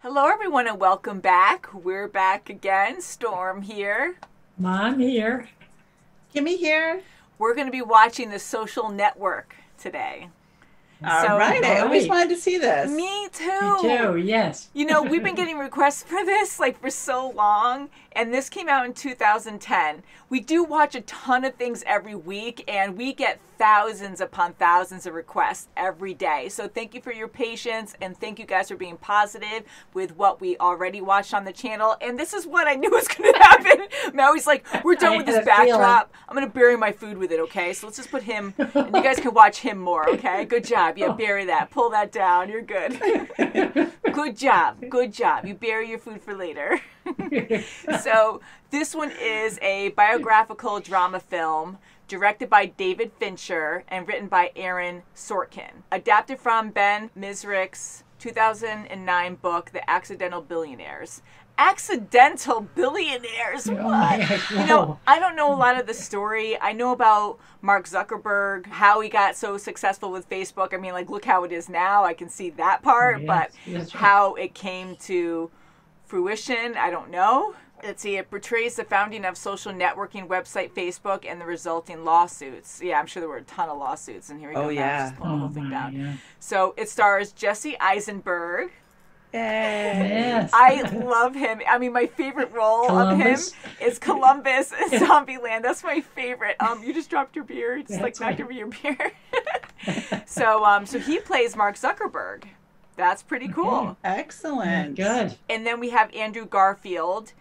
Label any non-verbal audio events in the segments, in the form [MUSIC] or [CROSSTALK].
Hello, everyone, and welcome back. We're back again. Storm here. Mom here. Kimmy here. We're going to be watching The Social Network today. All So- right. I always Right. wanted to see this. Me too. Me too, yes. You know, we've been [LAUGHS] getting requests for this like for so long, and this came out in 2010. We do watch a ton of things every week, and we get thousands upon thousands of requests every day. So thank you for your patience, and thank you guys for being positive with what we already watched on the channel. And this is what I knew was going [LAUGHS] to happen. Maui's like, "We're done I with this had a feeling. backdrop. I'm going to bury my food with it, okay? So let's just put him, and you guys can watch him more, okay? Good job. Yeah, oh. bury that. Pull that down. You're good." [LAUGHS] Good job. Good job. You bury your food for later. [LAUGHS] so, this one is a biographical drama film directed by David Fincher and written by Aaron Sorkin. Adapted from Ben Mezrich's 2009 book, The Accidental Billionaires. Accidental billionaires. What? [LAUGHS] my You know, I don't know a lot of the story. I know about Mark Zuckerberg, how he got so successful with Facebook. I mean, like, look how it is now. I can see that part, Yes, but that's right. how it came to fruition, I don't know. Let's see, it portrays the founding of social networking website Facebook and the resulting lawsuits. Yeah, I'm sure there were a ton of lawsuits, and here we oh, go. Oh, now, yeah. just pulling the whole Oh, thing my, down. yeah. So it stars Jesse Eisenberg. Yay. Yes. I love him. I mean, my favorite role Columbus. of him is Columbus in Zombieland. That's my favorite. Um, you just dropped your beer. You just like That's knocked right. over your beer. [LAUGHS] so, um, so he plays Mark Zuckerberg. That's pretty cool. Excellent. Good. And then we have Andrew Garfield.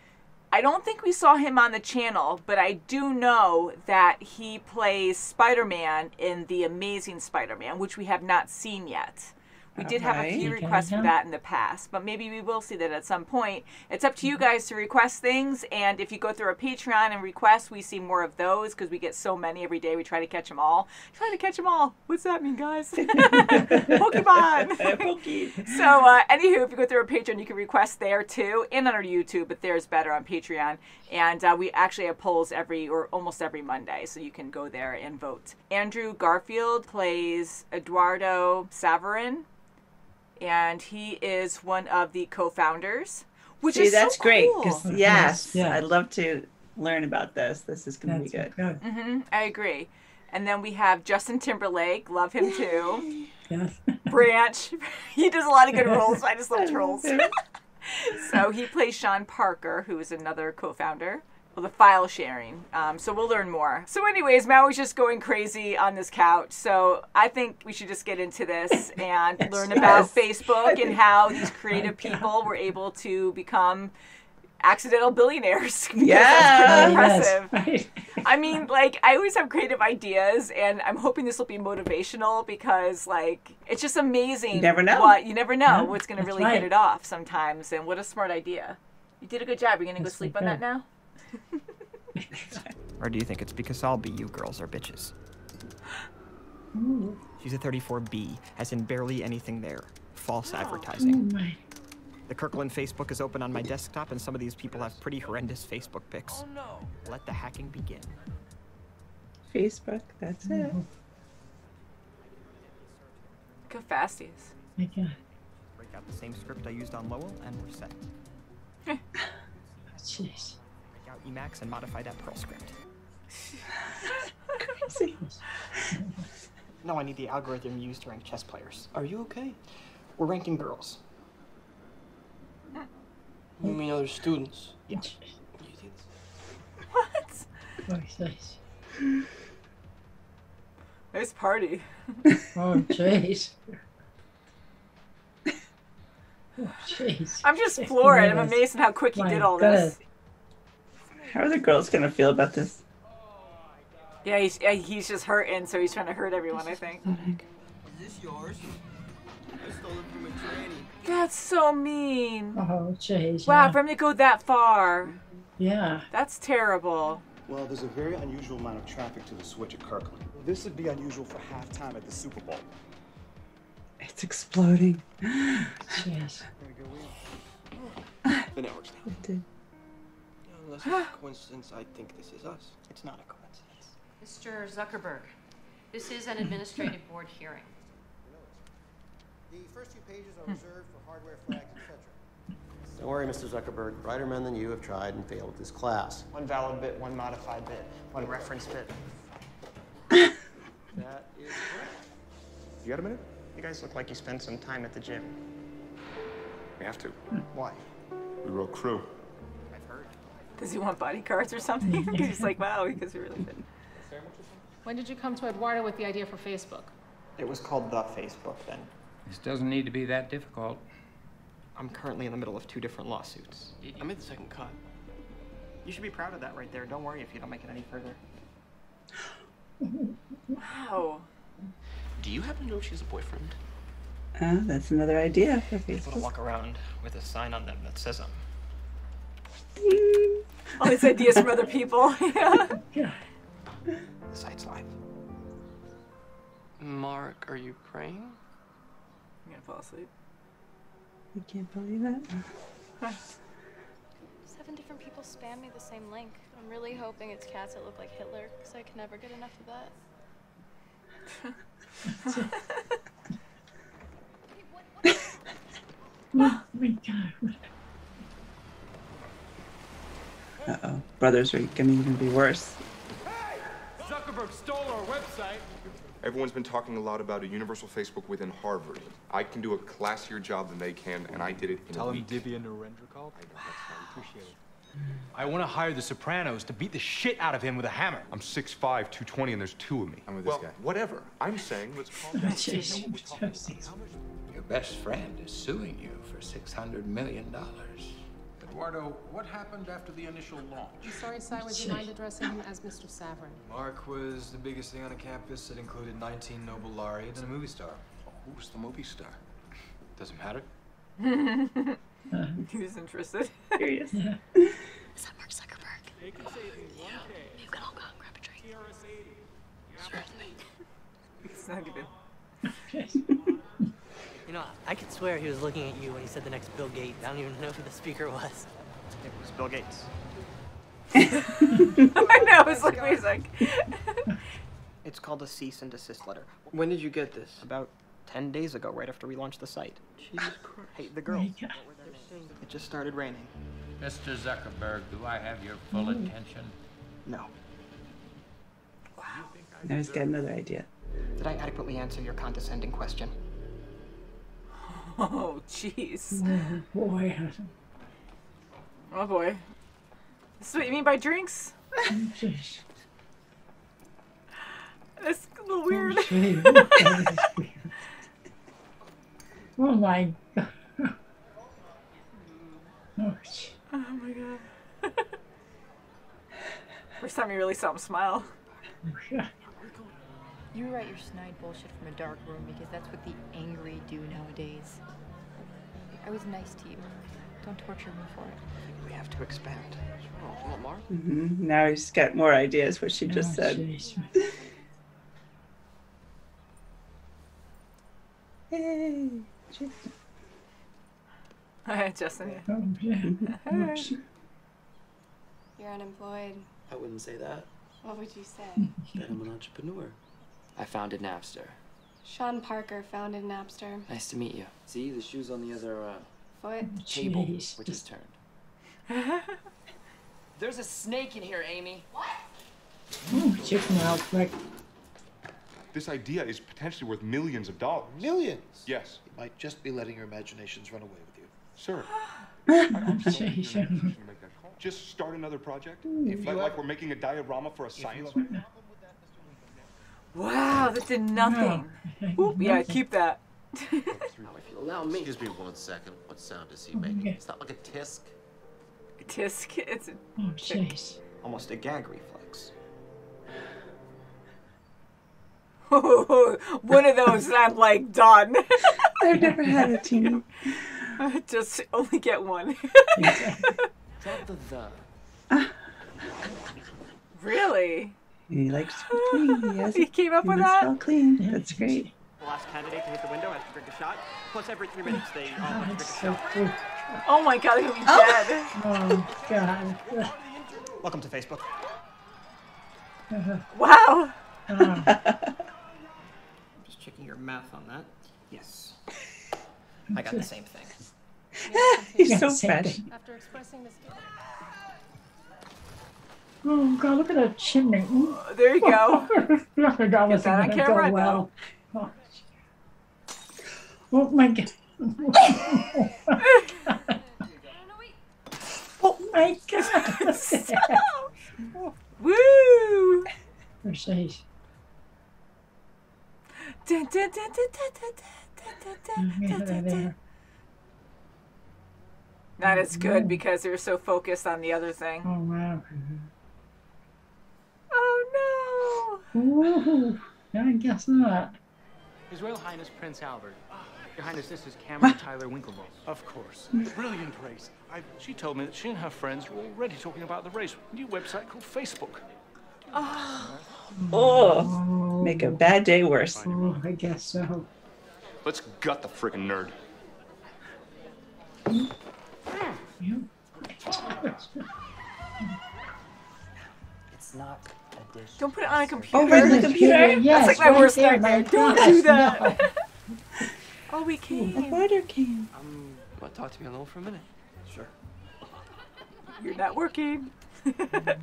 I don't think we saw him on the channel, but I do know that he plays Spider Man in The Amazing Spider Man, which we have not seen yet. We did have a few requests for that in the past, but maybe we will see that at some point. It's up to you guys to request things, and if you go through our Patreon and request, we see more of those because we get so many every day. We try to catch them all. Try to catch them all. What's that mean, guys? [LAUGHS] Pokemon. [LAUGHS] Pokey. So, uh, anywho, if you go through our Patreon, you can request there too, and on our YouTube, but there's better on Patreon. And uh, we actually have polls every or almost every Monday, so you can go there and vote. Andrew Garfield plays Eduardo Saverin, and he is one of the co-founders. Which See, is so that's great. cool. Yes, yes, yeah. I'd love to learn about this. This is going to be good. good. hmm I agree. And then we have Justin Timberlake, love him too. Yes. [LAUGHS] Branch, [LAUGHS] he does a lot of good roles. I just love trolls. [LAUGHS] so he plays Sean Parker, who is another co-founder. Well, the file sharing. Um, so we'll learn more. So, anyways, Maui's just going crazy on this couch. So I think we should just get into this [LAUGHS] and learn about Yes. Facebook and [LAUGHS] how these creative people were able to become accidental billionaires. [LAUGHS] Yeah. impressive. Yes. Right. I mean, like, I always have creative ideas, and I'm hoping this will be motivational because, like, it's just amazing. You never know. What you never know Yeah, what's going to really hit right. it off sometimes, and what a smart idea. You did a good job. You're going to go sleep on that now? [LAUGHS] Or do you think it's because all BU girls are bitches? She's a 34B, as in barely anything there. False Oh advertising. Oh my. The Kirkland Facebook is open on my desktop, and some of these people have pretty horrendous Facebook pics. Oh, no. Let the hacking begin. Facebook, that's mm-hmm. it. Oh, Look how fast he my God. Break out the same script I used on Lowell, and we're set. [LAUGHS] Jeez. Break Emacs and modify that Perl script. [LAUGHS] Crazy. No, I need the algorithm used to rank chess players. Are you okay? We're ranking girls. You mean other students? Yeah. What? Nice, jeez. Nice party. [LAUGHS] Oh, jeez. [LAUGHS] Oh, jeez. I'm just floored. I'm amazed at how quick he My did all this. How are the girls going to feel about this? Yeah, he's, yeah, he's just hurting, so he's trying to hurt everyone, I think. Is this yours? I stole it from a tranny. That's so mean. Oh, jeez. Wow, yeah. for him to go that far, Yeah. that's terrible. Well, there's a very unusual amount of traffic to the switch at Kirkland. This would be unusual for halftime at the Super Bowl. It's exploding. Jeez. The network's down. It did. Unless it's a coincidence, I think this is us. It's not a coincidence. Mr. Zuckerberg, this is an administrative [LAUGHS] board hearing. The first two pages are hmm. reserved for hardware flags, etc. Don't worry, Mr. Zuckerberg. Brighter men than you have tried and failed with this class. One valid bit, one modified bit, one reference bit. That is correct. You got a minute? You guys look like you spent some time at the gym. We have to. Why? We wrote crew. I've heard. Does he want bodyguards or something? [LAUGHS] He's like, wow, because he really fit. When did you come to Eduardo with the idea for Facebook? It was called the Facebook then. This doesn't need to be that difficult. I'm currently in the middle of two different lawsuits. I made the second cut. You should be proud of that right there. Don't worry if you don't make it any further. Wow. Do you happen to know if she has a boyfriend? Uh, that's another idea for Facebook. People to walk around with a sign on them that says I'm. All these ideas from other people. [LAUGHS] yeah. Yeah. The site's live. Mark, are you praying? I'm gonna fall asleep. I can't believe it. Seven different people spam me the same link. I'm really hoping it's cats that look like Hitler, because I can never get enough of that. Oh my god. Uh oh. Brothers are gonna even be worse. Zuckerberg stole our website. Everyone's been talking a lot about a universal Facebook within Harvard. I can do a classier job than they can, and I did it in Tell a him week. Divya Narendra called. I know, that's appreciate it. I want to hire the Sopranos to beat the shit out of him with a hammer. I'm 6'5", 220, and there's two of me. I'm with this well, guy. whatever. I'm saying let's calm down. Jeez. Your best friend is suing you for $600 million. Eduardo, what happened after the initial launch? I'm sorry, Cy, would you mind addressing him as Mr. Saverin? Mark was the biggest thing on the campus. It included 19 Nobel laureates and a movie star. Who was the movie star? Doesn't matter. [LAUGHS] he was interested. Curious. [LAUGHS] Is that Mark Zuckerberg? Yeah. Maybe we can all go and grab a drink. Certainly. it's not even. [LAUGHS] You know, I could swear he was looking at you when he said the next Bill Gates. I don't even know who the speaker was. It was Bill Gates. [LAUGHS] I know. It's like, wait a sec. It's called a cease and desist letter. When did you get this? About 10 days ago, right after we launched the site. Jesus [LAUGHS] Christ. Hey, the girls. Oh it just started raining. Mr. Zuckerberg, do I have your full mm. attention? No. Now he's got another idea. Did I adequately answer your condescending question? Oh, jeez. Oh boy. Oh boy. This is what you mean by drinks? Jeez. That's a little weird. Oh, jeez. That is weird. [LAUGHS] Oh my god. Oh. Oh my god. [LAUGHS] First time you really saw him smile. Oh, God. You write your snide bullshit from a dark room because that's what the angry do nowadays. I was nice to you. Don't torture me for it. We have to expand. Oh, come on, Mark. hmm Now he's got more ideas. What she just Oh, said. [LAUGHS] Hey. Jeez. Alright, [LAUGHS] Justin. yeah. Oh, yeah. Oh. You're unemployed. I wouldn't say that. What would you say? That I'm an entrepreneur. I founded Napster. Sean Parker founded Napster. Nice to meet you. See, the shoe's on the other uh, Foot. table, Jeez. which is turned. [LAUGHS] There's a snake in here, Amy. Oh, check me out quick. This idea is potentially worth millions of dollars. Millions? Yes, You might just be letting your imaginations run away with you. sir. [GASPS] [LAUGHS] Just start another project. If Like, you like ever- we're making a diorama for a science. Wow, that did nothing. [LAUGHS] Oop, yeah, keep that. Now, if you allow me. Excuse me one second. What sound is he oh, making? Okay. Is that like a tisk? Tisk. [LAUGHS] It's a Oh, jeez. Almost a gag reflex. [LAUGHS] one of those and I'm like done. I've never had a teeny. Just only get one. Drop the the. really? He likes to be clean. He, [LAUGHS] has He came up he with must that? smell clean. That's great. The last candidate to hit the window has to drink a shot. Plus, every three minutes, they all have to drink a oh, So shot. cool. Oh my god, they're gonna be oh. dead. Oh, God. Welcome to Facebook. Uh-huh. Wow. Oh, [LAUGHS] Just checking your math on that. Yes. [LAUGHS] I got the same thing. He's Yeah, so same fresh. After expressing this. Oh God, look at that chimney. Mm. There you go. [LAUGHS] look at that. Get that on camera, go well. Oh, oh my God. [LAUGHS] oh my God. [LAUGHS] Woo! Mercedes. Dun, dun, dun. Not as good because they were so focused on the other thing. Oh wow. Oh Ooh, I guess not. His Royal Highness Prince Albert. Your Highness, this is Cameron Tyler Winklevoss. Of course. Brilliant race. I, she told me that she and her friends were already talking about the race. A new website called Facebook. Oh. oh, make a bad day worse. Oh, I guess so. Let's gut the freaking nerd. Mm. It's not a dish. Don't put it on a computer. Oh, right on the computer? Yes, That's like my right worst there, nightmare. [LAUGHS] Don't gosh, do that. no. [LAUGHS] oh, we A can. water can. Um, want to talk to me alone for a minute? Sure. You're not working. [LAUGHS]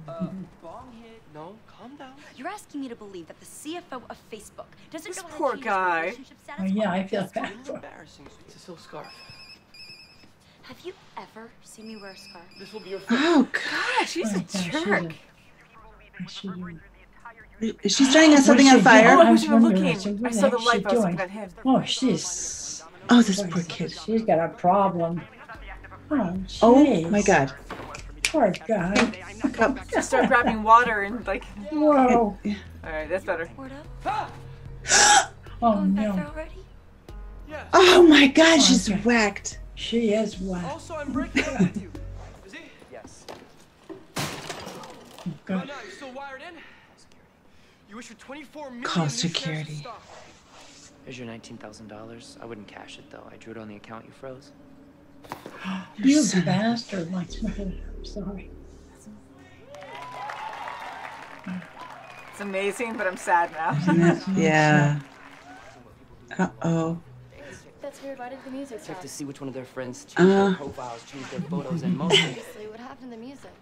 Uh, bong hit. No, calm down. You're asking me to believe that the CFO of Facebook doesn't This know how poor to change guy. Oh, yeah, I feel Facebook? bad for Embarrassing. It's a silk scarf. Have you ever seen me wear a scarf? This will be your first. Oh, gosh, she's Oh, a gosh, she's jerk. A- She, God. Is she something What's on fire? Oh, I I wasn't was even wondering, looking. I said, I what saw the oh, the light, she I was doing? looking at him. Oh, she's. Oh, this poor kid. She's got a problem. Oh, Oh my God. Poor guy. Cup. Just start grabbing water and like. Whoa. All right, that's better. [GASPS] Oh, oh no. Oh my God, she's Okay. whacked. She is whack. Also, I'm breaking up with you. Oh, Oh, no, you still wired in? You issued 24 million Call new shares of security. stock. Here's your $19,000. I wouldn't cash it, though. I drew it on the account you froze. [GASPS] You son of a- bastard. Like, [LAUGHS] I'm sorry. It's amazing, but I'm sad now. [LAUGHS] Yeah. Uh oh. That's weird. Why did the music stop? Check stop? to see which one of their friends changed Uh. their profiles, changed their photos, and mostly. Seriously, what happened to the music?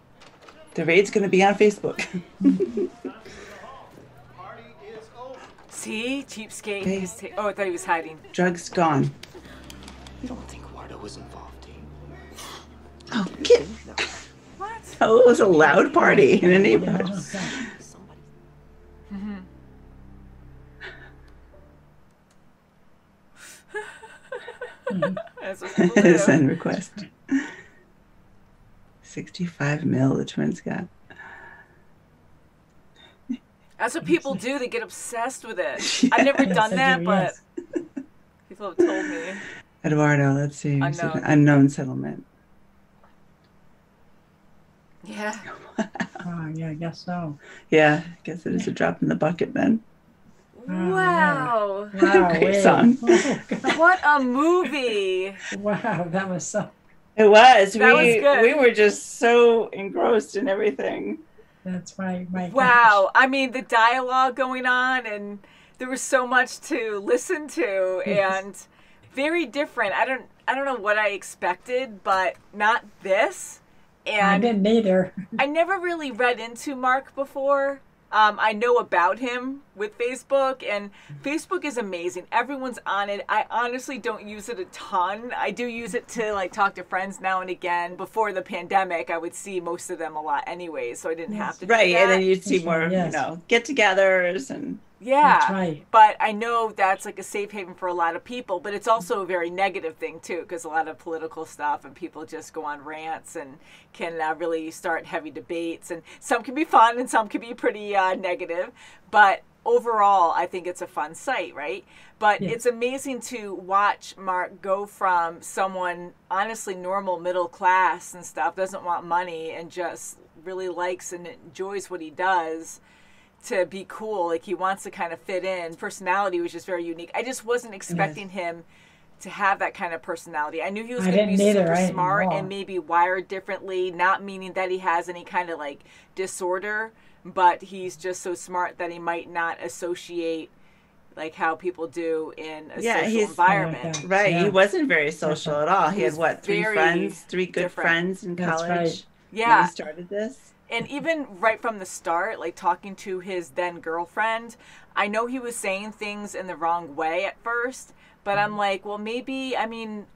The raid's gonna be on Facebook. See, cheapskate. Hey. Ta- oh, I thought he was hiding. Drugs gone. You don't think Wardo was involved, do you? Oh, kid. What? Oh, it was a loud party in a Yeah, I neighborhood. don't Mm-hmm. [LAUGHS] [LAUGHS] That's what. Send request. 65 mil the twins got. That's what people do. They get obsessed with it. [LAUGHS] I've never done that, do, but yes. [LAUGHS] people have told me. Eduardo, let's see. who's it? Unknown. Unknown settlement. Yeah. [LAUGHS] Oh, yeah, I guess so. Yeah, I guess it is a drop in the bucket then. Oh, wow. Wow. Great wait. song. Oh, What a movie. Wow, that was so. It was. That was we good. we were just so engrossed in everything. That's right. my. Wow. I mean, the dialogue going on, and there was so much to listen to, and very different. I don't, I don't know what I expected, but not this. And I didn't either. I never really read into Mark before. Um, I know about him with Facebook, and Facebook is amazing. Everyone's on it. I honestly don't use it a ton. I do use it to like talk to friends now and again. Before the pandemic, I would see most of them a lot anyway, so I didn't have to. do Right, and then you'd see more, yes. you know, get-togethers and Yeah. That's right. But I know that's like a safe haven for a lot of people, but it's also a very negative thing too, because a lot of political stuff and people just go on rants and can uh, really start heavy debates. And some can be fun and some can be pretty uh, negative. But overall, I think it's a fun site, right? But Yeah. it's amazing to watch Mark go from someone honestly normal, middle class and stuff, doesn't want money and just really likes and enjoys what he does to be cool. Like he wants to kind of fit in. Personality was just very unique. I just wasn't expecting him to have that kind of personality. I knew he was going to be either. super smart and maybe wired differently, not meaning that he has any kind of like disorder, but he's just so smart that he might not associate like how people do in a Yeah, social he's- environment. Right. He wasn't very social at all. He He had what, three friends, three good different. friends in That's college. right. When Yeah. he started this. And even right from the start, like talking to his then girlfriend, I know he was saying things in the wrong way at first, but I'm mm-hmm. like, well, maybe, I mean,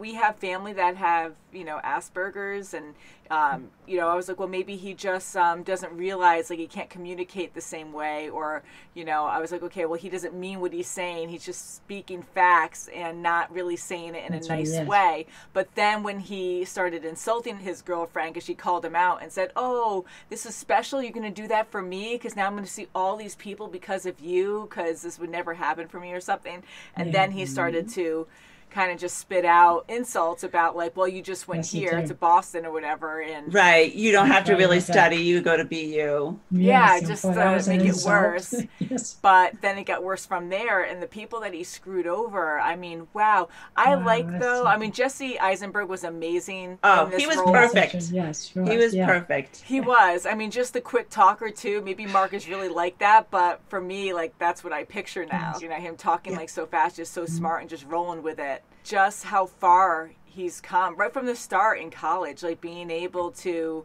we have family that have, you know, Asperger's, and, um, you know, I was like, well, maybe he just um, doesn't realize, like, he can't communicate the same way, or, you know, I was like, okay, well, he doesn't mean what he's saying. He's just speaking facts and not really saying it in That's a nice is. way. But then when he started insulting his girlfriend because she called him out and said, "Oh, this is special. You're going to do that for me because now I'm going to see all these people because of you because this would never happen for me or something." And then he started to kind of just spit out insults about like, "Well, you just went Yes, here to Boston or whatever." And Right. You don't have to really okay. study. You go to BU. yeah, Yes, just boy, uh, to make it insult. worse. [LAUGHS] yes. But then it got worse from there, and the people that he screwed over. I mean, wow. I Wow, like though. so- I mean, Jesse Eisenberg was amazing. Oh, in this he was role. perfect. Yes, He was yeah. perfect. He was. I mean, just the quick talker too. Maybe Mark is really like that, but for me, like that's what I picture now. Mm-hmm. You know, him talking like so fast, just so smart, and just rolling with it. Just how far he's come right from the start in college, like being able to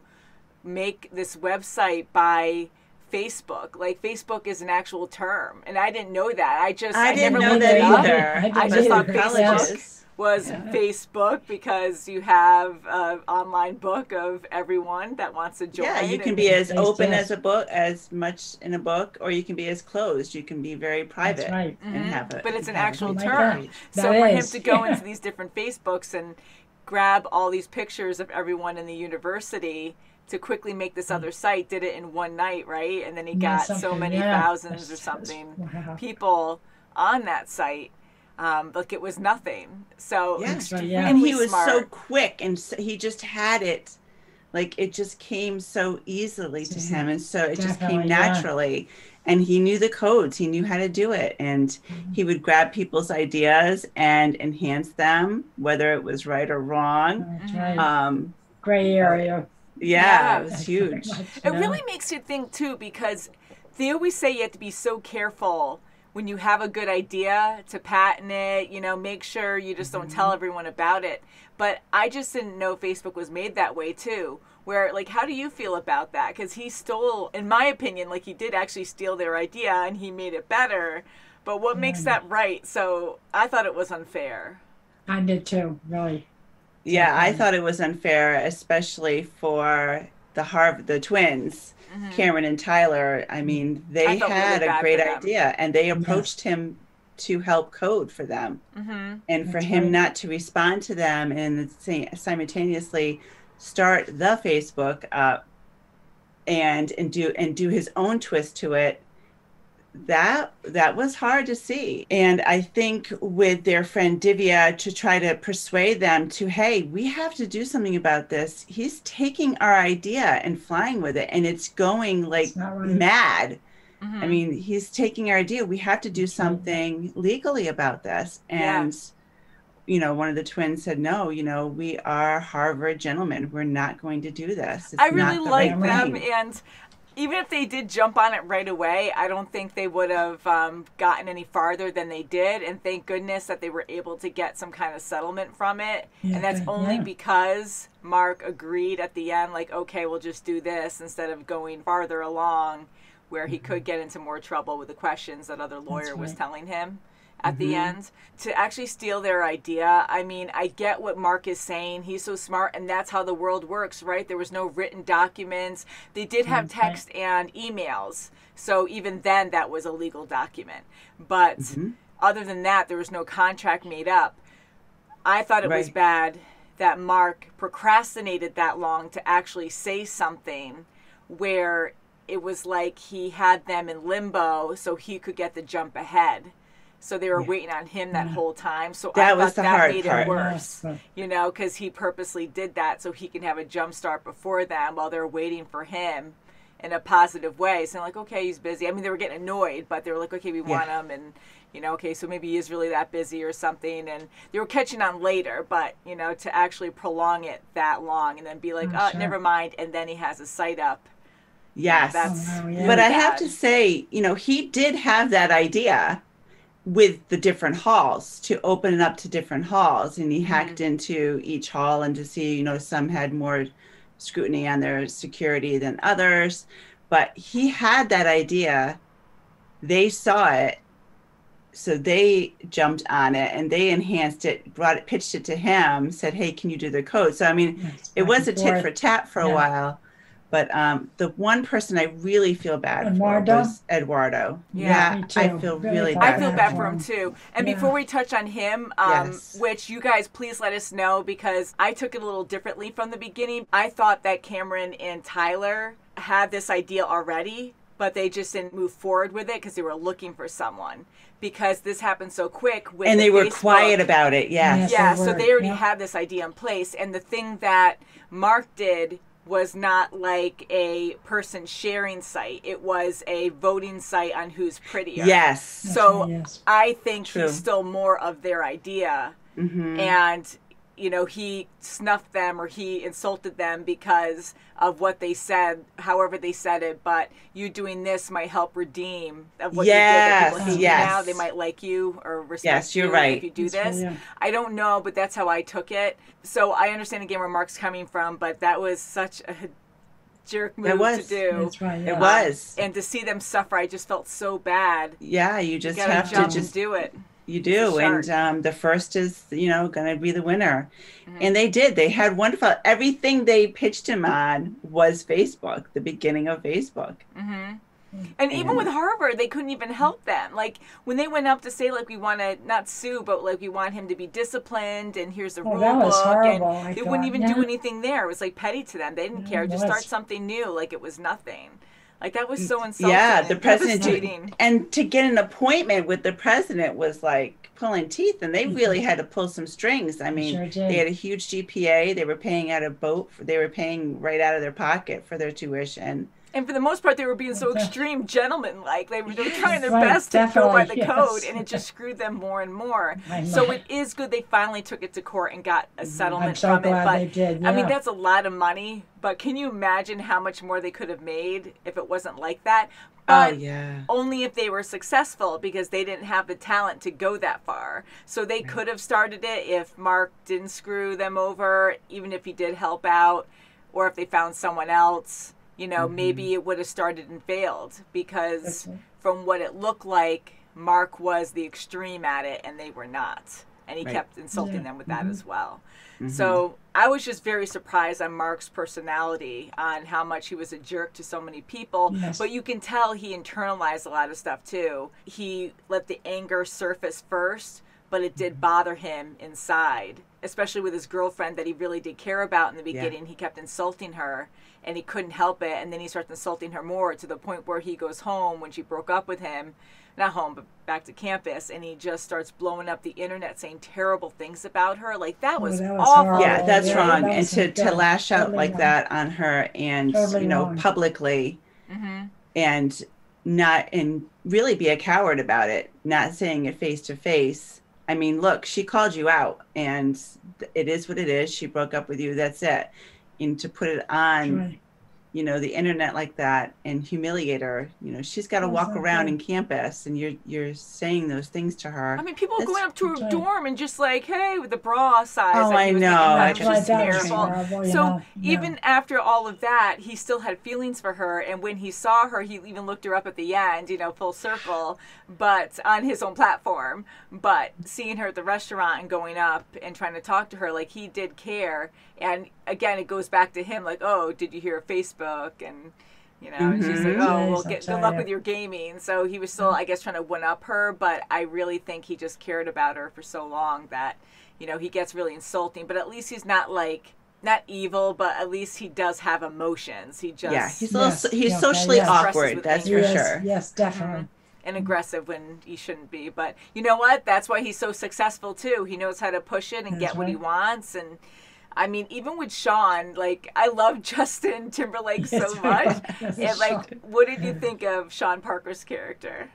make this website by Facebook. Like Facebook is an actual term, and I didn't know that. I just I didn't never know that either. I I just thought. Facebook Colleges. Was Yeah. Facebook because you have an online book of everyone that wants to join. Yeah, you can and- be as Yes, open yes. as a book, as much in a book, or you can be as closed. You can be very private That's right. and Mhm. have it. But it's an actual it. like term. So That for him to go yeah. into [LAUGHS] these different Facebooks and grab all these pictures of everyone in the university to quickly make this other site did it in one night, right? And then he Yeah, got so many yeah. thousands or something wow. people on that site. Um, like it was nothing. So Yeah. That's right, yeah. and he extremely was so quick and so, he just had it like it just came so easily to Just him and so it just definitely, came yeah. naturally and he knew the codes he knew how to do it and Mm-hmm. he would grab people's ideas and enhance them whether it was right or wrong right. um Gray area. yeah, Yeah. it was huge It really makes you think too because they always say you have to be so careful when you have a good idea to patent it, you know, make sure you just don't tell mm-hmm. everyone about it. But I just didn't know Facebook was made that way too. Where like how do you feel about that? Cuz he stole in my opinion like he did actually steal their idea and he made it better. But what makes mm. that right? So I thought it was unfair. I did too, really. yeah i thought it was unfair especially for the harv the twins cameron and tyler i mean they Mm-hmm. I felt really had a great idea and they approached him to help code for them Mhm. and for That's him right. not to respond to them and simultaneously start the facebook up and and do and do his own twist to it that that was hard to see and i think with their friend divya to try to persuade them to hey we have to do something about this he's taking our idea and flying with it and it's going like It's right. mad Mm-hmm. I mean, he's taking our idea. We have to do something legally about this. Yeah. And, you know, one of the twins said, no, you know, we are Harvard gentlemen. We're not going to do this. It's I really not the like right them, thing." and even if they did jump on it right away, I don't think they would have um, gotten any farther than they did. And thank goodness that they were able to get some kind of settlement from it. Yeah, and that's only yeah. because Mark agreed at the end, like, okay, we'll just do this instead of going farther along, where he could get into more trouble with the questions that other lawyer was telling him at the mm-hmm. end to actually steal their idea. I mean, I get what Mark is saying. He's so smart, and that's how the world works, right? There was no written documents. They did have right. text and emails. So even then, that was a legal document. But mm-hmm. other than that, there was no contract made up. I thought it was bad that Mark procrastinated that long to actually say something where it was like he had them in limbo so he could get the jump ahead. So they were waiting on him that whole time. So I That was thought the that made part. it worse. Yes, You know, because he purposely did that so he can have a jump start before them while they're waiting for him in a positive way. So like, okay, he's busy. I mean, they were getting annoyed, but they were like, okay, we want him, and you know, okay, so maybe he is really that busy or something. And they were catching on later, but you know, to actually prolong it that long and then be like, Oh, oh, sure. never mind, and then he has a site up. Yes. That's Oh, yeah. really but I have to say, you know, he did have that idea with the different halls to open it up to different halls. And he hacked into each hall and to see you know some had more scrutiny on their security than others. But he had that idea. They saw it. So they jumped on it and they enhanced it brought it pitched it to him said hey can you do the code? So i mean it was a tit for tat for a while but um, the one person I really feel bad Eduardo? for was Eduardo. Yeah. Me I feel Really really bad. bad. I feel for bad him. for him too. And Yeah. before we touch on him, um, Yes. which you guys please let us know because I took it a little differently from the beginning. I thought that Cameron and Tyler had this idea already, but they just didn't move forward with it because they were looking for someone. Because this happened so quick with and the they were Facebook. quiet about it. Yes. Yeah, they so they already yeah. had this idea in place. And the thing that Mark did was not like a person sharing site, it was a voting site on who's prettier. Yes. So yes. I think True. he's still more of their idea. Mhm. And, you know, he snuffed them or he insulted them because of what they said, however they said it. But you doing this might help redeem of what you did. That people Yes, hate you yes. now. They might like you or respect Yes, you're you right. if you do That's right, this. yeah. I don't know, but that's how I took it. So I understand again where Mark's coming from, but that was such a jerk move was. to do. That's right. It Yeah. was. And to see them suffer, I just felt so bad. Yeah, you You just gotta have to just and do it. You do, and um, the first is you know going to be the winner, Mm-hmm. and they did. They had wonderful. Everything they pitched him on was Facebook, the beginning of Facebook. hmm And even with Harvard, they couldn't even help them. Like when they went up to say, like, we want to not sue, but like we want him to be disciplined, and here's the Oh, rule book, horrible, and I they wouldn't even yeah. do anything there. It was like petty to them. They didn't Yeah, care. Just start something new, like it was nothing. Like that was so insulting. yeah, the president devastating. and to get an appointment with the president was like pulling teeth, and they mm-hmm. really had to pull some strings. I mean, Sure they had a huge GPA. They were paying out of boat. They were paying right out of their pocket for their tuition. And for the most part, they were being so extreme gentleman like. They were, they were trying their Right, best to go by the definitely, code, and it [LAUGHS] just screwed them more and more. So it is good they finally took it to court and got a settlement so from it. But did, I mean, that's a lot of money. But can you imagine how much more they could have made if it wasn't like that? Oh yeah. only if they were successful because they didn't have the talent to go that far. So they could have started it if Mark didn't screw them over, even if he did help out, or if they found someone else. You know, maybe it would have started and failed because right. from what it looked like, Mark was the extreme at it and they were not. And he Right. kept insulting Yeah. them with that Mhm. as well. Mm-hmm. So I was just very surprised on Mark's personality, on how much he was a jerk to so many people. Yes. But you can tell he internalized a lot of stuff too. He let the anger surface first, but it Mm-hmm. did bother him inside, especially with his girlfriend that he really did care about in the Yeah. beginning. He kept insulting her and he couldn't help it. And then he starts insulting her more to the point where he goes home when she broke up with him. Not home, but back to campus, and he just starts blowing up the internet, saying terrible things about her. Like that Oh, was, that was awful. horrible. yeah, that's yeah, wrong. that And was to, to lash out totally like wrong. that on her and Totally you know wrong. publicly hmm and not and really be a coward about it, not saying it face to face. I mean, look, she called you out and it is what it is. She broke up with you. That's it. And to put it on, Right. You know, the internet like that and humiliate her, you know, she's got to walk exactly. around in campus and you're you're saying those things to her. I mean, people That's- going up to her that's right. dorm and just like, hey, with the bra size. Oh, like I he know. making fun I of. just- It's that terrible. horrible, So yeah. even after all of that, he still had feelings for her. And when he saw her, he even looked her up at the end, you know, full circle, but on his own platform. But seeing her at the restaurant and going up and trying to talk to her, like he did care. And again, it goes back to him, like, oh, did you hear Facebook? And you know, and she's like, Mhm. oh, well, get, good luck with your gaming. So he was still, I guess, trying to one up her, but I really think he just cared about her for so long that, you know, he gets really insulting. But at least he's not like, not evil, but at least he does have emotions. He just yeah, he's a little Yes, he's yeah, socially yeah. Expresses awkward, with that's for yes, sure. Yes, definitely. and aggressive when he shouldn't be. But you know what? That's why he's so successful too. He knows how to push it and That's get what he wants. And I mean, even with Sean, like I love [LAUGHS] Justin Timberlake so much. [LAUGHS] And like, Sean. what did you think of Sean Parker's character?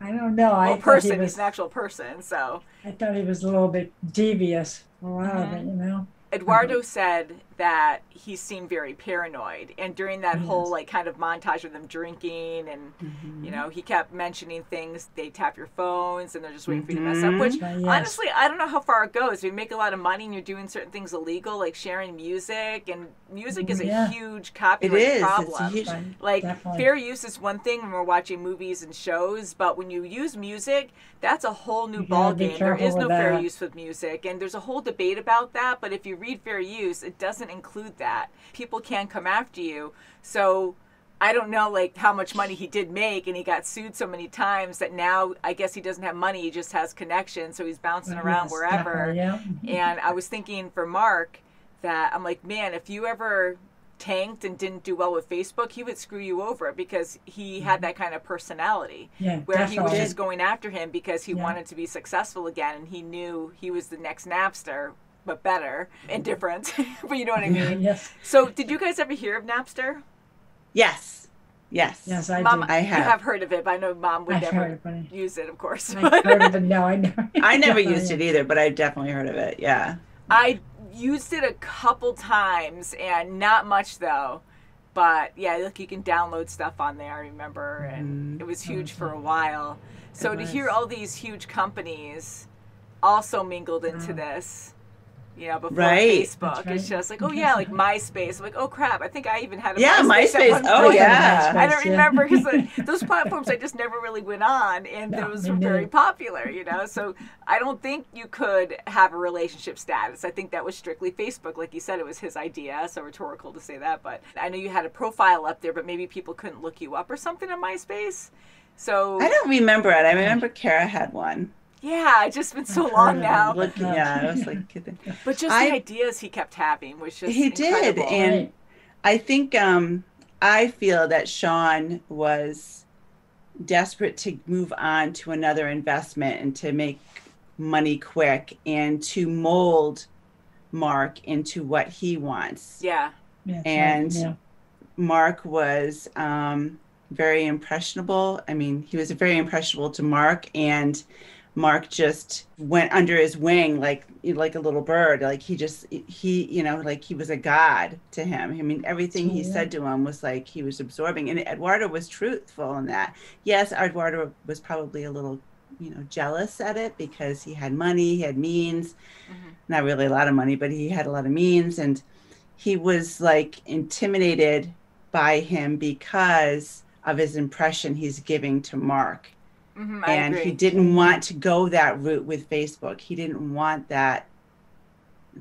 I don't know. I Well, thought person. he He's was. an actual person. So I thought he was a little bit devious. A lot of it, mm-hmm. you know. Eduardo mm-hmm. said that he seemed very paranoid. And during that whole like kind of montage of them drinking and Mm-hmm. you know, he kept mentioning things, they tap your phones and they're just waiting for you to mess up, which Mhm. Yes. honestly, I don't know how far it goes. You make a lot of money and you're doing certain things illegal like sharing music and music is a huge copyright It is. It's problem. huge- like definitely. fair use is one thing when we're watching movies and shows, but when you use music, that's a whole new ball game. There is no with fair that. use with music, and there's a whole debate about that. But if you read fair use, it doesn't include that. People can come after you. So I don't know like how much money he did make, and he got sued so many times that now I guess he doesn't have money. He just has connections, so he's bouncing around Yes, wherever. yeah. And I was thinking for Mark that I'm like, man, if you ever tanked and didn't do well with Facebook, he would screw you over because he had that kind of personality. Mm-hmm. Yeah, where he was just going after him because he Yeah. wanted to be successful again and he knew he was the next Napster, but better and different. [LAUGHS] but you know what I mean? Yes. So did you guys ever hear of Napster? Yes. Yes. Yes, I Mom, do. I you have. have heard of it, but I know mom would I've never heard it. use it, of course. I heard of it. No, I never. [LAUGHS] I never [LAUGHS] used it either, but I've definitely heard of it. Yeah. I used it a couple times and not much though. But yeah, look, you can download stuff on there. I remember, and mm-hmm. it was huge for a while. So to hear all these huge companies also mingled into this, you know, before Right. Facebook, That's it's just like, oh yeah, like MySpace. I'm like, oh crap, I think I even had a Yeah, MySpace. at MySpace. one Oh, point. yeah. I don't remember because [LAUGHS] those platforms I just never really went on, and No, those me were very popular, you know. So I don't think you could have a relationship status. I think that was strictly Facebook, like you said, it was his idea. So rhetorical to say that, but I know you had a profile up there, but maybe people couldn't look you up or something on MySpace. So I don't remember it. I remember Kara had one. Yeah, it's just been so long [LAUGHS] now. Looking, yeah, I was like, [LAUGHS] kidding. But just I- the ideas he kept having was just he did and Right. i think um i feel that sean was desperate to move on to another investment and to make money quick and to mold mark into what he wants yeah, Yeah, that's right, and yeah. mark was um very impressionable i mean he was very impressionable to mark and mark just went under his wing like like a little bird. Like he just he you know like he was a god to him. I mean everything he Yeah. said to him was like he was absorbing. And eduardo was truthful in that. Yes eduardo was probably a little you know jealous at it because he had money he had means. Mm-hmm. Not really a lot of money but he had a lot of means. And he was like intimidated by him because of his impression he's giving to mark Mhm, and agree. he didn't want to go that route with Facebook. He didn't want that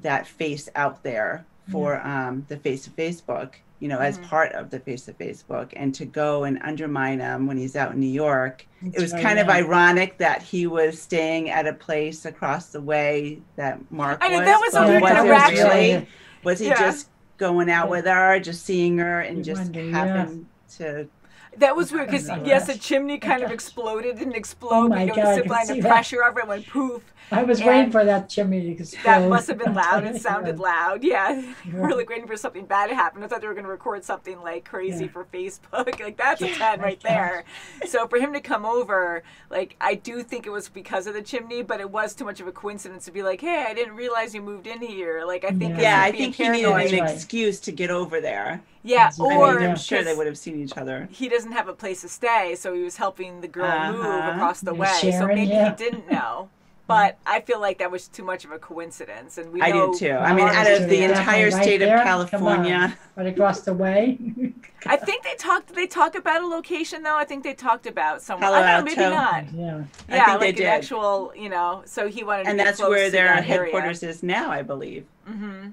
that face out there for um, the face of Facebook, you know, as Mhm. part of the face of Facebook, and to go and undermine him when he's out in New York. it was right, kind of ironic that he was staying at a place across the way that Mark I know, was. that was a weird interaction. really? Was he Yeah. just going out with her, just seeing her, and just wonder, yeah. happened to? That was weird because Oh, yes, gosh. the chimney kind of exploded, didn't Oh explode, my but you know, God, the I zip can line, see the that. pressure of it went poof. I was And waiting for that chimney to [LAUGHS] explode. That must have been loud. It [LAUGHS] Yeah. sounded loud. Yeah. [LAUGHS] Yeah. We're like waiting for something bad to happen. I thought they were going to record something like crazy Yeah. for Facebook. Like that's a Yeah, 10 right there. So for him to come over, like I do think it was because of the chimney, but it was too much of a coincidence to be like, hey, I didn't realize you moved in here. Like I think Yeah. Yeah, I think he needed an Right. excuse to get over there. Yeah, That's right. I or mean, I'm sure they would have seen each other. he doesn't have a place to stay, so he was helping the girl move Uh-huh. across the Yeah, way. so maybe yeah. he didn't [LAUGHS] know. But I feel like that was too much of a coincidence, and we I know. do too. I mean, out of the entire right state there, of come on, California, right across the way. [LAUGHS] I think they talked. They talk about a location though? I think they talked about somewhere. Palo I don't know, maybe not. yeah. I Yeah, think they like did. an actual, you know. So he wanted to and be that's close where to their that area. headquarters is now, I believe. Mm-hmm.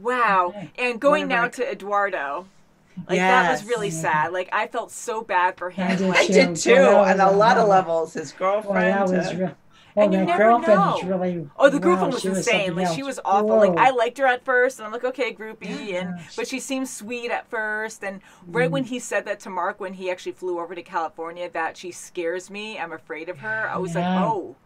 Wow. Okay. And going now to Eduardo, like that was Yes. really sad. Like I felt so bad for him. [LAUGHS] I did I too. did too, on a lot of levels. His girlfriend. was uh. Well, And you never girlfriend know. really. Oh, the wow, girlfriend was insane. like she was awful. Like I liked her at first, and I'm like, okay, groupie, Yeah. and but she seemed sweet at first. And right Mm. when he said that to Mark, when he actually flew over to California, that she scares me. I'm afraid of her. I was Yeah. like, oh,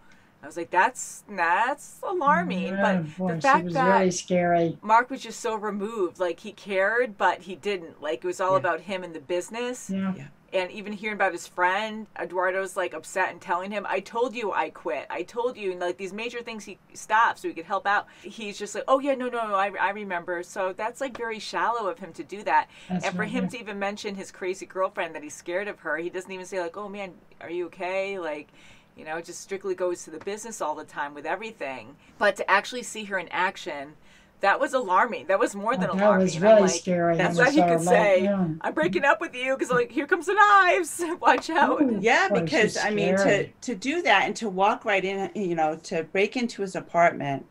I was like, that's that's alarming. Yeah, but boy, the she fact was that really scary. Mark was just so removed, like he cared, but he didn't. Like it was all Yeah. about him and the business. Yeah. Yeah. and even hearing about his friend eduardo's like upset and telling him i told you i quit i told you and like these major things he stopped so he could help out he's just like oh yeah no no no i, I remember so that's like very shallow of him to do that That's and for right, him yeah. to even mention his crazy girlfriend that he's scared of her he doesn't even say like oh man are you okay like you know just strictly goes to the business all the time with everything but to actually see her in action that was alarming. That was more oh, than That alarming. was really like, scary. That's when what he could say. light down. I'm breaking up with you because like here comes the knives. [LAUGHS] Watch out. Yeah, because I mean to to do that and to walk right in, you know, to break into his apartment,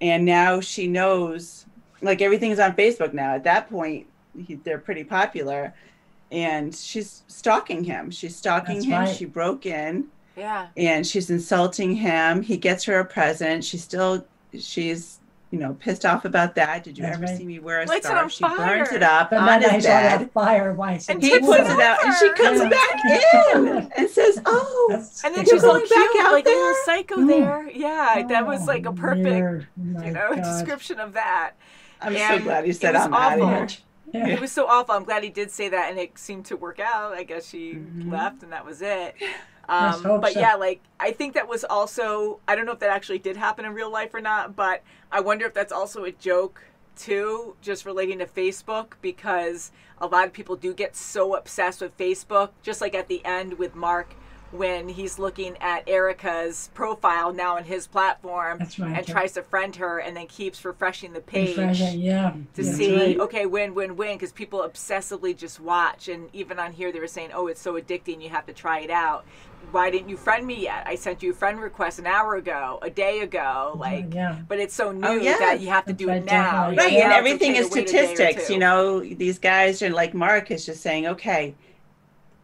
and now she knows, like everything's on Facebook now. At that point, he, they're pretty popular, and she's stalking him. She's stalking That's him. right. She broke in, Yeah. and she's insulting him. He gets her a present. She still, she's. You know, pissed off about that. Did you That's ever right. see me wear a Lights it on scarf? She burns it up But on then I his saw bed. fire. Why? And He puts it it out, and she comes Yeah. back [LAUGHS] in and says, "Oh, And then You're she's all going back cute, out like a little psycho Mm. there. Yeah, that was like a Oh, perfect, weird. Oh my you know, God. description of that. I'm so glad you said was I'm out of awful. here." Yeah. It was so awful. I'm glad he did say that, and it seemed to work out. I guess she Mm-hmm. left, and that was it. [LAUGHS] Um, but so. yeah, like I think that was also. I don't know if that actually did happen in real life or not, but I wonder if that's also a joke too, just relating to Facebook, because a lot of people do get so obsessed with Facebook. Just like at the end with Mark. When he's looking at Erica's profile now on his platform right, and yeah. tries to friend her and then keeps refreshing the page Refreshing, yeah. to That's see right. okay win win win because people obsessively just watch and even on here they were saying oh it's so addicting you have to try it out why didn't you friend me yet i sent you a friend request an hour ago a day ago like yeah. but it's so oh, new Oh, yeah. that you have to do That's it right, now definitely. Right, and everything is okay to wait a day or statistics. You know, these guys are like Mark is just saying, okay,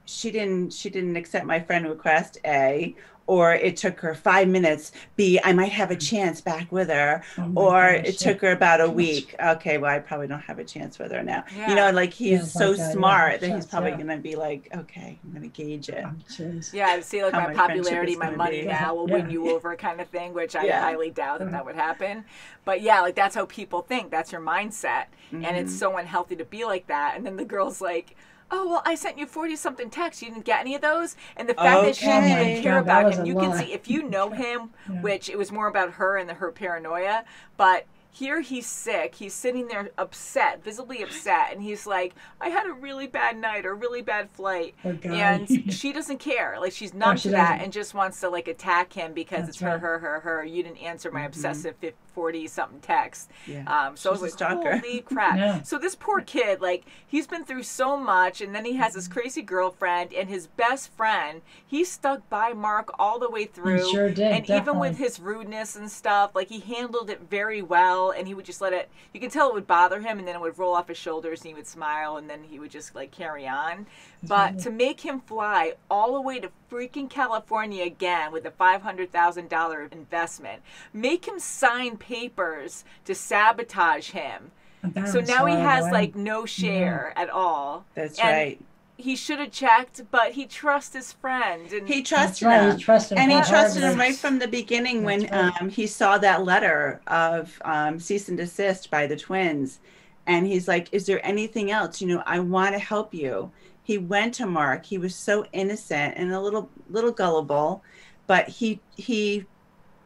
she didn't she didn't accept my friend request, A, or it took her five minutes, B, I might have a chance back with her, Oh or gosh, it took her about a week. Okay, well I probably don't have a chance with her now. Yeah. You know, like he's Yeah, so like that, yeah. smart that he's probably yeah. gonna be like, okay, I'm gonna gauge it. Oh, yeah, to see like how my my popularity, my money be. now will Yeah. win you over, kind of thing. Which I highly doubt that that would happen. But yeah, like that's how people think. That's your mindset, and Mm-hmm. it's so unhealthy to be like that. And then the girl's like. Oh well, I sent you forty something texts. You didn't get any of those, and the fact that she didn't even care that about him, you can see if you know [LAUGHS] him, Yeah. which it was more about her and the, her paranoia. But here he's sick. He's sitting there upset, visibly upset, and he's like, "I had a really bad night or a really bad flight," guy. and [LAUGHS] she doesn't care. Like she's numb she to that doesn't. and just wants to like attack him because That's it's her, right. her, her, her. You didn't answer my obsessive forty something text. Yeah. Um, so I was like, holy [LAUGHS] crap. Yeah. So this poor kid, like, he's been through so much, and then he has this Mm-hmm. crazy girlfriend, and his best friend, he stuck by Mark all the way through. sure did, And even with his rudeness and stuff, like, he handled it very well, and he would just let it, you could tell it would bother him, and then it would roll off his shoulders, and he would smile, and then he would just, like, carry on. But to make him fly all the way to freaking California again with a $500,000 investment, make him sign papers to sabotage him. That So now he has horrible. like no share at all. That's And right. He should have checked, but he trusts his friend. And He trusted right, he him. trusted and he him trusted him right from the beginning when right. um, he saw that letter of um, cease and desist by the twins. And he's like, Is there anything else? You know, I want to help you. He went to Mark. He was so innocent and a little little gullible, but he he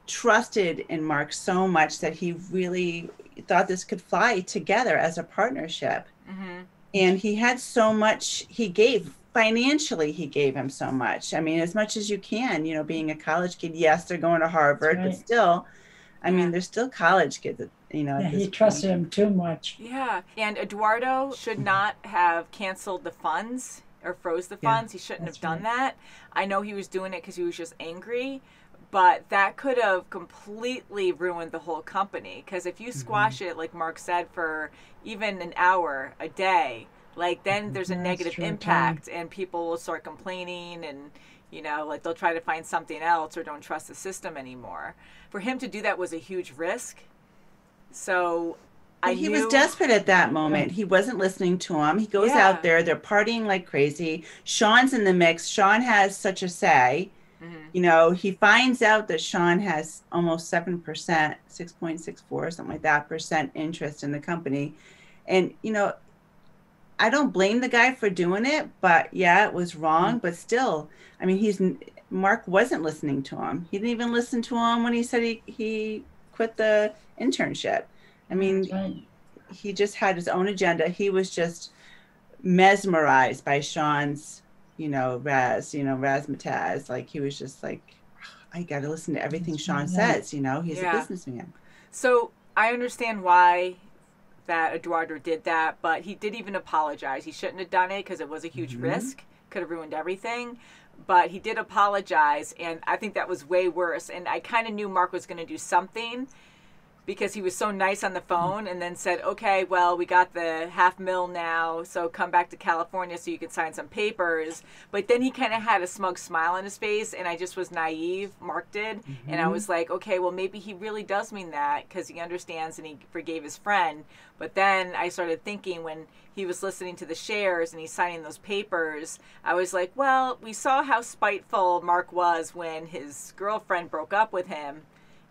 trusted in Mark so much that he really thought this could fly together as a partnership Mhm. And he had so much he gave financially he gave him so much i mean as much as you can you know being a college kid yes they're going to harvard but still i mean they're still college kids you know Yeah, this he point. trusted him too much. Yeah, and Eduardo should not have canceled the funds or froze the Yeah, funds. he shouldn't have that's done that. I know he was doing it because he was just angry, but that could have completely ruined the whole company. Because if you Mm-hmm. squash it, like Mark said, for even an hour a day, like then there's a That's negative true, impact, and people will start complaining and. You know, like they'll try to find something else or don't trust the system anymore. For him to do that was a huge risk. So I he knew, was desperate at that moment. He wasn't listening to him. He goes Yeah. out there. They're partying like crazy. Sean's in the mix. Sean has such a say. Mhm. You know, he finds out that Sean has almost 7%, 6.64, something like that, percent interest in the company. And, you know, I don't blame the guy for doing it, but yeah, it was wrong. But still, I mean, he's Mark wasn't listening to him. He didn't even listen to him when he said he he quit the internship. I mean, he just had his own agenda. He was just mesmerized by Sean's, you know, Raz, you know, razzmatazz. Like he was just like, I got to listen to everything Sean Yeah. says. You know, he's Yeah. a businessman. So I understand why that Eduardo did that, but he did even apologize. He shouldn't have done it because it was a huge Mhm. risk, could have ruined everything. But he did apologize, and I think that was way worse. And I kind of knew Mark was going to do something because he was so nice on the phone and then said, okay, well, we got the half mil now, so come back to California so you can sign some papers. But then he kind of had a smug smile on his face, and I just was naive, Mark did. And I Mhm. was like, okay, well, maybe he really does mean that because he understands and he forgave his friend. But then I started thinking when he was listening to the shares and he's signing those papers, I was like, well, we saw how spiteful Mark was when his girlfriend broke up with him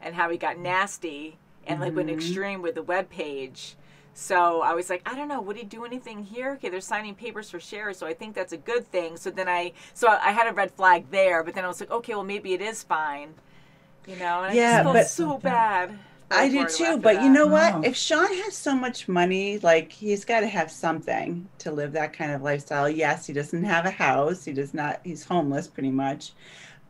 and how he got nasty and like went Mhm. extreme with the web page. So I was like, I don't know, would he do anything here? Okay, they're signing papers for shares, so I think that's a good thing. So then I, so I had a red flag there, but then I was like, okay, well maybe it is fine, you know. And I Yeah, just felt but- so bad. I do too, after but you know what? If Sean has so much money, like he's got to have something to live that kind of lifestyle. Yes, he doesn't have a house. He does not. He's homeless pretty much,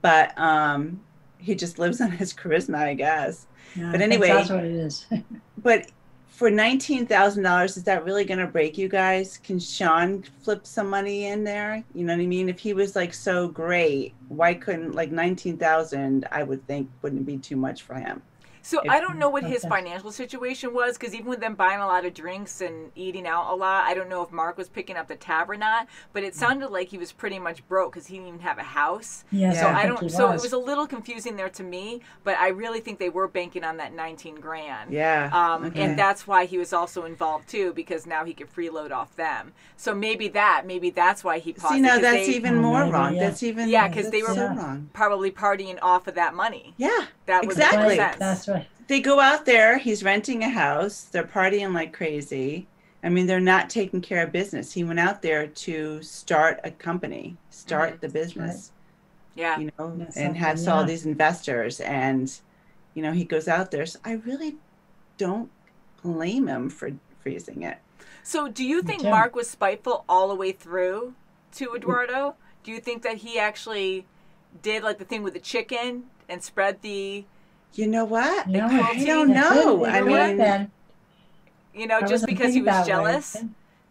but um, he just lives on his [LAUGHS] charisma, I guess. Yeah, but anyway, that's what it is. [LAUGHS] but for nineteen thousand dollars, is that really going to break you guys? Can Sean flip some money in there? You know what I mean? If he was like so great, why couldn't like nineteen thousand? I would think wouldn't be too much for him. So I don't know what his financial situation was because even with them buying a lot of drinks and eating out a lot, I don't know if Mark was picking up the tab or not. But Mm. it sounded like he was pretty much broke because he didn't even have a house. Yes, so I I don't. So it was. a little confusing there to me. But I really think they were banking on that 19 grand. Yeah, Um, okay. And that's why he was also involved too because now he could freeload off them. So maybe that, maybe that's why he paused. See, now that's they- even more wrong. That's even yeah, because they were so probably partying off of that money. Yeah, that would exactly. make sense. That's right. They go out there. He's renting a house. They're partying like crazy. I mean, they're not taking care of business. He went out there to start a company, start mm-hmm. the business. Yeah. You know, That's and has something, all these investors, and you know, he goes out there. So I really don't blame him for freezing it. So, do you think. Mark was spiteful all the way through to mm-hmm. Eduardo? Do you think that he actually did like the thing with the chicken and spread the, You know what? Know, I don't know. I It could have mean, been. you know, I just because he was that way. jealous?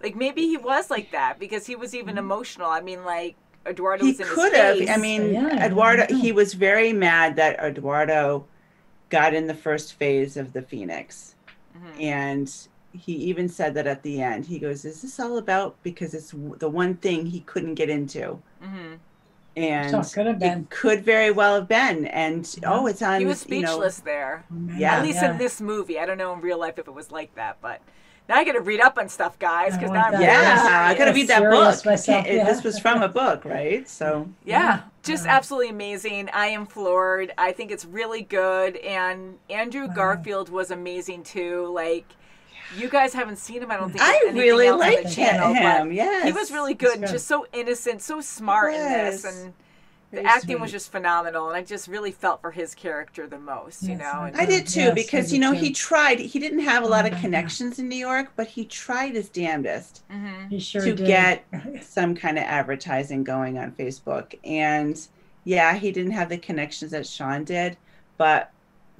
Like maybe he was like that because he was even emotional. I mean, like Eduardo he was in could have. I mean, Yeah, Eduardo. know. He was very mad that Eduardo got in the first phase of the Phoenix, Mm-hmm. and he even said that at the end. He goes, "Is this all about because it's the one thing he couldn't get into?" hmm And So it could have been. It could very well have been. And oh, it's on. he was you know- speechless there. Yeah. At least Yeah. in this movie. I don't know in real life if it was like that, but now I got to read up on stuff, guys, because now I'm that. really yeah, I gotta read that book. myself, [LAUGHS] Can't- yeah. This was from a book, right? So Yeah, just absolutely amazing. I am floored. I think it's really good. And Andrew Garfield was amazing too. Like, you guys haven't seen him, I don't think. I really else on the liked channel, but him, yes. he was really good and just so innocent, so smart in this, and the Very acting was just phenomenal. And I just really felt for his character the most, you know. I And, I did too Yes, because did you know too. he tried. He didn't have a lot of Mhm. connections in New York, but he tried his damnedest Mhm. He sure to did. get [LAUGHS] some kind of advertising going on Facebook. And yeah, he didn't have the connections that Sean did, but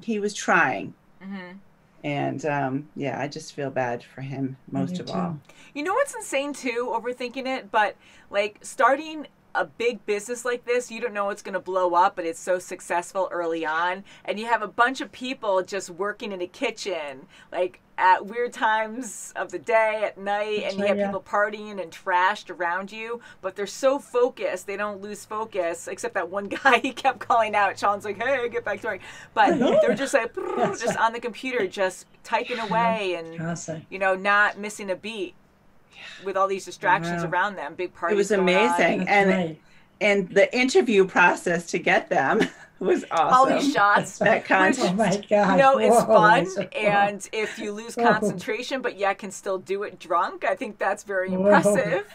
he was trying. Mhm. And um, yeah, I just feel bad for him most of too. all. You know what's insane too, overthinking it, but like starting a big business like this, you don't know it's going to blow up, but it's so successful early on. And you have a bunch of people just working in a kitchen, like at weird times of the day, at night, and you have people partying and trashed around you, but they're so focused, they don't lose focus, except that one [LAUGHS] guy he kept calling out. Sean's like, hey, get back to work. But they're just like, [LAUGHS] just on the computer, just typing away and you know, not missing a beat with all these distractions Wow. around them. Big parties. It was going amazing. That's and right. and the interview process to get them [LAUGHS] was awesome. all these shots. [LAUGHS] That which, content. Oh my gosh. You know, it's Whoa, fun, that's a- and if you [LAUGHS] lose Whoa. concentration, but yet can still do it drunk, I think that's very Whoa. impressive.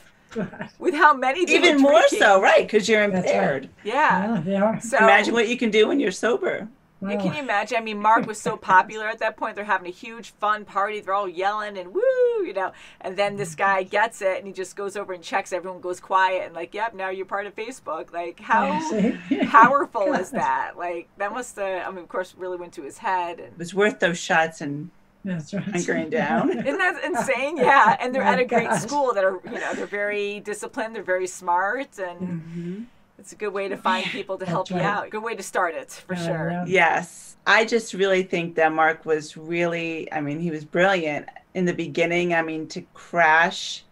With how many they Even more drinking. so, right? Because you're That's right. impaired. Yeah. Yeah, yeah. So Imagine what you can do when you're sober. Yeah, can you imagine? I mean, Mark was so popular at that point. They're having a huge fun party. They're all yelling and woo, you know. And then this guy gets it and he just goes over and checks. Everyone goes quiet and like, yep, now you're part of Facebook. Like, how [LAUGHS] powerful is that? Like, that must have, I mean, of course, really went to his head. And It was worth those shots and That's right. hunkering down. [LAUGHS] isn't that [LAUGHS] insane? Yeah. And they're My at a great school that are, you know, they're very disciplined. They're very smart. And Mm-hmm. It's a good way to find people to help you out. Good way to start it, for Yeah, sure. yeah. Yes. I just really think that Mark was really, I mean, he was brilliant in the beginning. I mean, to crash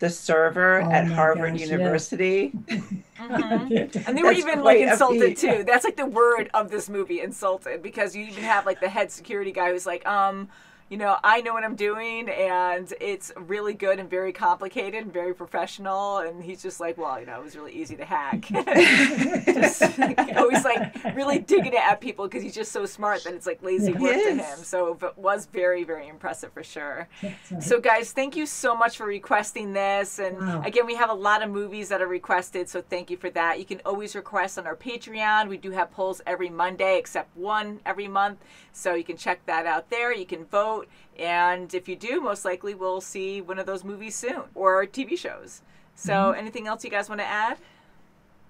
the server Oh at Harvard gosh, yes. University. [LAUGHS] Mhm. And they were even like insulted feat. too. That's like the word of this movie, insulted, because you even have like the head security guy who's like, um, you know, I know what I'm doing, and it's really good and very complicated and very professional. And he's just like, well, you know, it was really easy to hack. [LAUGHS] just, [LAUGHS] always like really digging it at people because he's just so smart that it's like lazy He work to him. So it was very, very impressive for sure. Right. So, guys, thank you so much for requesting this. And Wow. again, we have a lot of movies that are requested, so thank you for that. You can always request on our Patreon. We do have polls every Monday, except one every month. So you can check that out there. You can vote. And if you do, most likely we'll see one of those movies soon or TV shows. So, Mm-hmm. anything else you guys want to add?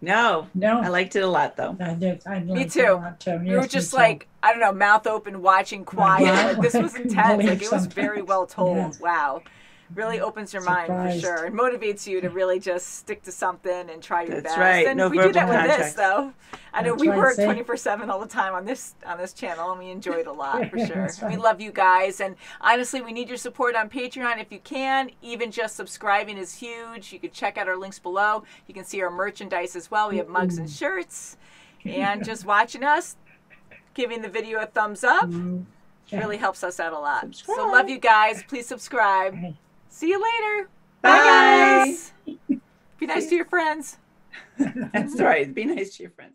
No, No. I liked it a lot though. I did. I Me liked it too. a too. We Yes, were me just too. like, I don't know, mouth open, watching quiet. Like, this was [LAUGHS] intense. Like, it was very well told. Yes. Wow. Really opens your mind for sure and motivates you to really just stick to something and try your That's best. right. And No we do that with this, though. I know we work 24 7 all the time on this on this channel, and we enjoy it a lot for [LAUGHS] sure. That's We love you guys. And honestly, we need your support on Patreon if you can. Even just subscribing is huge. You can check out our links below. You can see our merchandise as well. We have mugs and shirts. [LAUGHS] And just watching us, giving the video a thumbs up Yeah. really helps us out a lot. So love you guys. Please subscribe. Bye. See you later. Bye. guys. Be nice to your friends. [LAUGHS] That's right. Be nice to your friends.